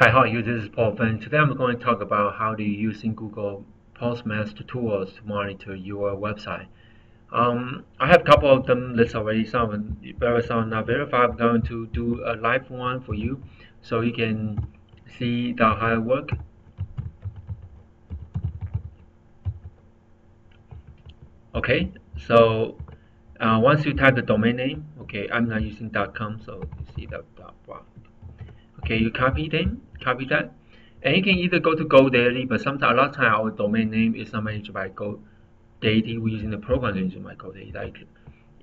Hi, how are you? This is Paul Fan. Today I'm going to talk about how to use in Google Postmaster tools to monitor your website. Um, I have a couple of them listed already. Some of very some not verified. I'm going to do a live one for you so you can see the how it work. Okay, so uh, once you type the domain name, okay, I'm not using .com, so you see the dot Okay, you copy them, copy that, and you can either go to GoDaddy, but sometimes a lot of time our domain name is not managed by GoDaddy. We're using the program using my GoDaddy. Like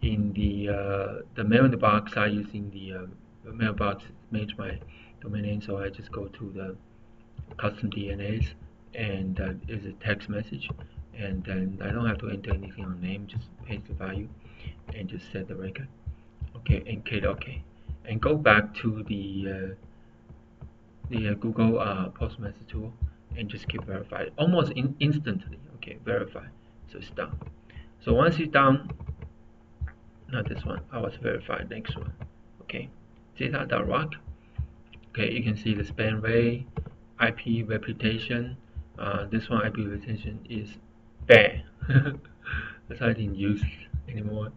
in the uh, the mailbox, I using the uh, mailbox manage my domain name, so I just go to the custom DNS, and uh, is a text message, and then I don't have to enter anything on name, just paste the value, and just set the record. Okay, and click OK, and go back to the uh, the Google uh, tool and just keep verify almost in instantly. Okay, verify. So it's done. So once it's done, not this one. I was verified. Next one. Okay, data.rock. Okay, you can see the spam rate, IP reputation. Uh, this one IP reputation is bad. That's why I didn't use anymore.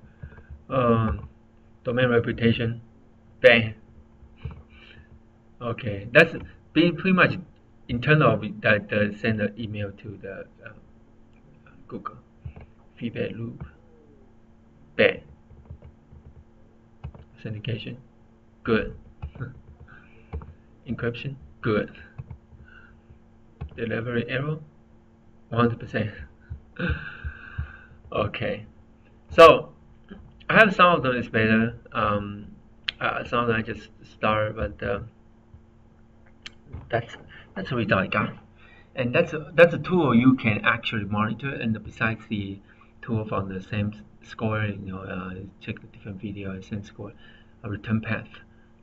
Um, domain reputation, bad Okay, that's being pretty much internal that uh, send an email to the uh, Google feedback loop. Bad. Authentication, good. Encryption, good. Delivery error, 100%. okay, so I have some of them is better. Um, uh, some of them I just start, but. Uh, that's that's the result I got. And that's a, that's a tool you can actually monitor. And besides the tool from the Sender Score, you know, uh, check the different video and Sender Score, a return path.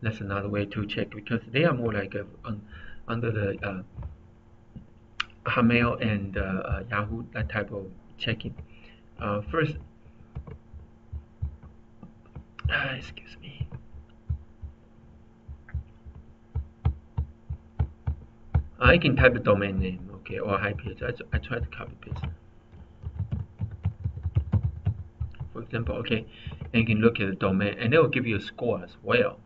That's another way to check because they are more like a, un, under the uh, and uh, uh, Yahoo that type of checking. Uh, first, excuse me. I can type the domain name, okay, or IP address. I, try to copy paste. For example, okay, and you can look at the domain, and they will give you a score as well,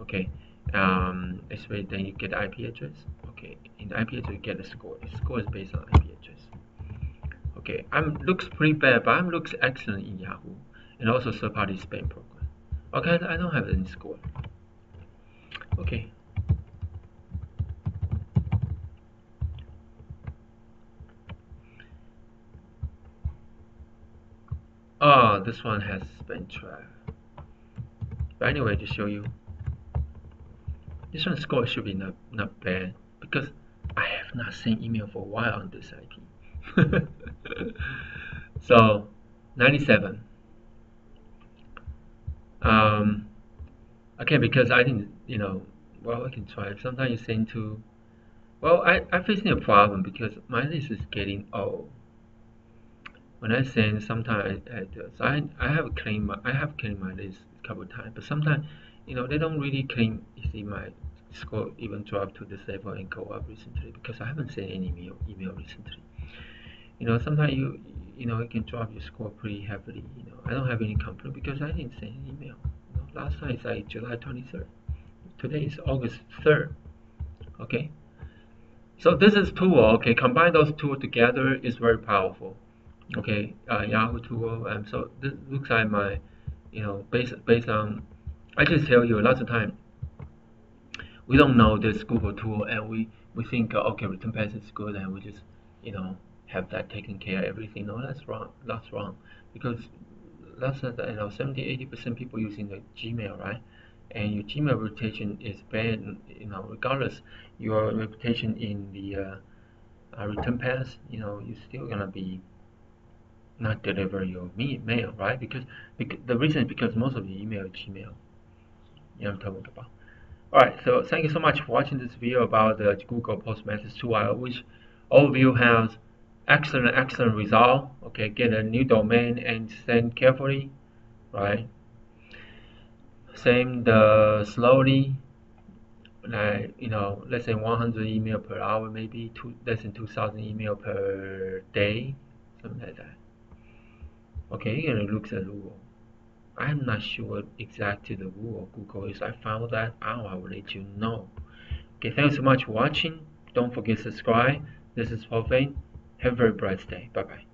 okay. Um, especially then you get the IP address, okay. In the IP address, you get the score. The score is based on IP address. Okay, I'm looks pretty bad, but I'm looks excellent in Yahoo, and also third-party spam program. Okay, I don't have any score. Okay, Oh, this one has been tried. But anyway, to show you, this one score should be not, not bad because I have not sent email for a while on this IP. so, 97. Um, okay, because I didn't, you know, well, I can try. Sometimes you send to, well, I, I'm facing a problem because my list is getting old when I send, sometimes I, I, so I, I have cleaned my I have cleaned my list a couple of times, but sometimes you know they don't really clean. You see, my score even dropped to this level and go up recently because I haven't sent any email email recently. You know, sometimes you you know it can drop your score pretty heavily. You know, I don't have any complaint because I didn't send any email. You know, last time is like July 23rd. Today is August 3rd. Okay. So this is tool. Okay, combine those two together is very powerful okay uh, Yahoo tool and so this looks like my you know based based on I just tell you lots of time. We don't know this Google tool and we we think uh, okay return path is good and we just you know have that taken care of everything. No that's wrong that's wrong. Because that's you know 70 80 percent people using the Gmail right? And your Gmail reputation is bad you know regardless your reputation in the uh, uh, return path you know you're still gonna be not deliver your mail, right? Because, because the reason is because most of the email is Gmail. You know what I'm talking about. Alright, so thank you so much for watching this video about the Google Postmaster tool. I wish all of you have excellent, excellent result. Okay, get a new domain and send carefully, right? Same the slowly like you know less than 100 email per hour maybe two less than 2000 email per day something like that okay you're gonna look at rule I'm not sure exactly the rule Google is. I found that out. I will let you know. Okay thanks so much for watching. Don't forget to subscribe. This is Paul Have a very bright day. Bye bye